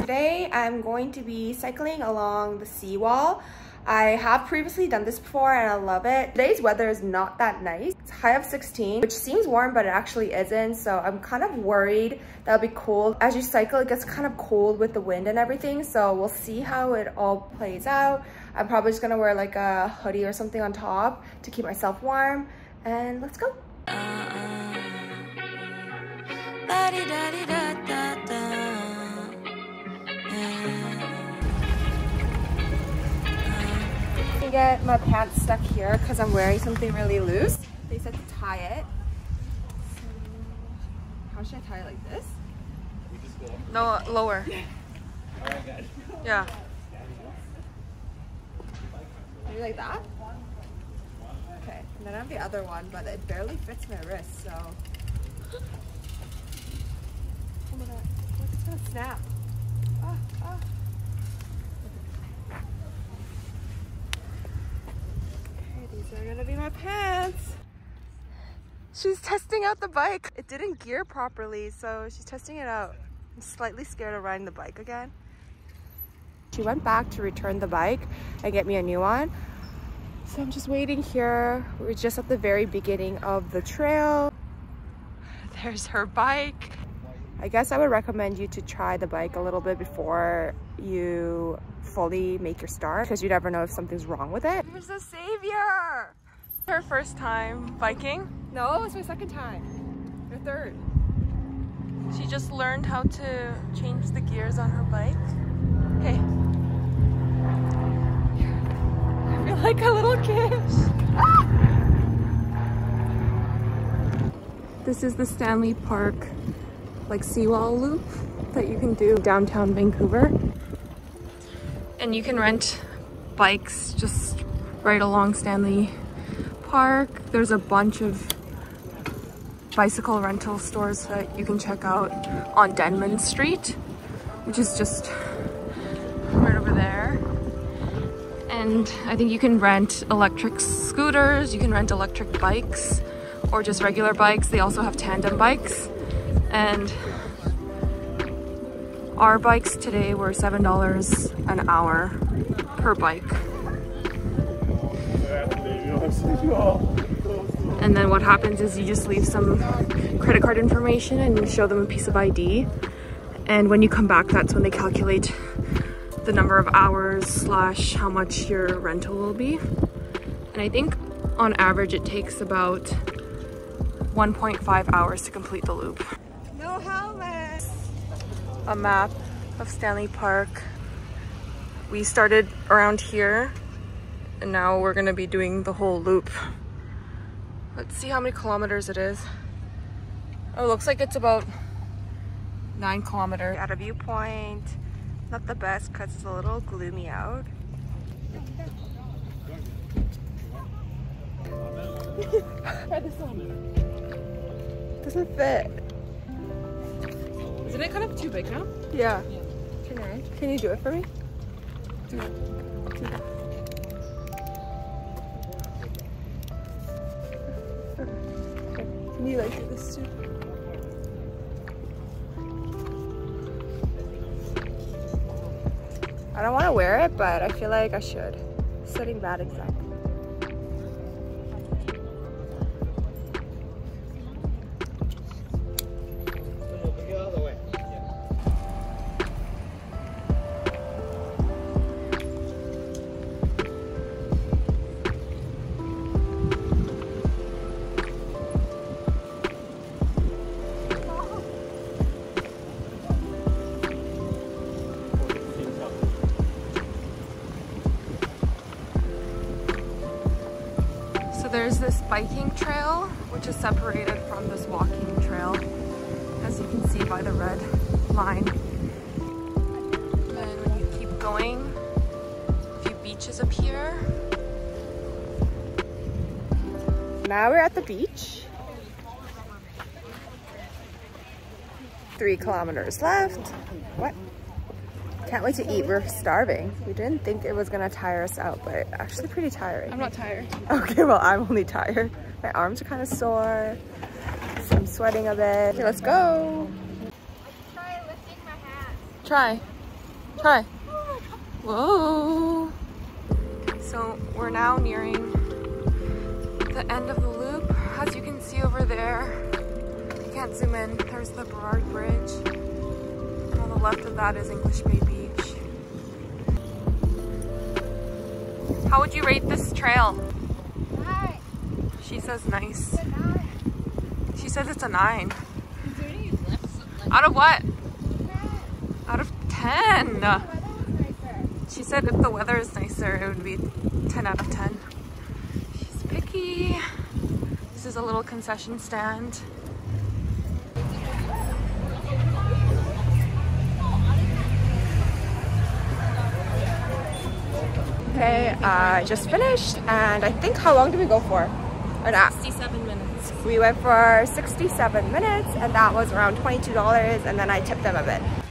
Today I'm going to be cycling along the seawall. I have previously done this before and I love it. Today's weather is not that nice. It's high of 16, which seems warm, but it actually isn't. So I'm kind of worried that'll be cold. As you cycle, it gets kind of cold with the wind and everything. So we'll see how it all plays out. I'm probably just gonna wear like a hoodie or something on top to keep myself warm. And let's go. Can get my pants stuck here because I'm wearing something really loose. They said to tie it. So, how should I tie it like this? No, lower. Yeah. Maybe like that? Okay, and then I have the other one, but it barely fits my wrist, so. Oh my god, it's gonna snap. Ah, ah. Okay, these are gonna be my pants. She's testing out the bike. It didn't gear properly, so she's testing it out. I'm slightly scared of riding the bike again. She went back to return the bike and get me a new one. So I'm just waiting here. We're just at the very beginning of the trail. There's her bike. I guess I would recommend you to try the bike a little bit before you fully make your start because you never know if something's wrong with it. Here's the savior! Her first time biking? No, it's my second time. Or third. She just learned how to change the gears on her bike. Okay. I feel like a little kid. This is the Stanley Park like seawall loop that you can do downtown Vancouver. And you can rent bikes just right along Stanley Park. There's a bunch of bicycle rental stores that you can check out on Denman Street, which is just right over there. And I think you can rent electric scooters, you can rent electric bikes, or just regular bikes. They also have tandem bikes. And our bikes today were $7 an hour per bike. And then what happens is you just leave some credit card information and you show them a piece of ID. And when you come back, that's when they calculate the number of hours slash how much your rental will be. And I think on average it takes about 1.5 hours to complete the loop. A map of Stanley Park. We started around here and now we're gonna be doing the whole loop. Let's see how many kilometers it is. Oh, it looks like it's about nine kilometers. At a viewpoint, not the best because it's a little gloomy out. Try this. Doesn't fit. Isn't it kind of too big now? Yeah. Turn around. Can you do it for me? Do it. Can you like do this too? I don't want to wear it, but I feel like I should. Setting bad example. There's this biking trail, which is separated from this walking trail, as you can see by the red line. Then when you keep going, a few beaches here. Now we're at the beach. Three kilometers left. What? Can't wait to eat. We're starving. We didn't think it was gonna tire us out, but actually pretty tiring. I'm not tired. Okay, well, I'm only tired. My arms are kind of sore. I'm sweating a bit. Okay, let's go. I try lifting my hat. Try. Try. Whoa. So we're now nearing the end of the loop. As you can see over there, you can't zoom in, there's the Burrard Bridge. And on the left of that is English Bay Beach. How would you rate this trail? Hi. She says nice. She says it's a nine. Out of what? Out of 10. She said if the weather is nicer, it would be 10 out of 10. She's picky. This is a little concession stand. I just finished and I think how long did we go for? Or not? 67 minutes. We went for 67 minutes and that was around $22 and then I tipped them a bit.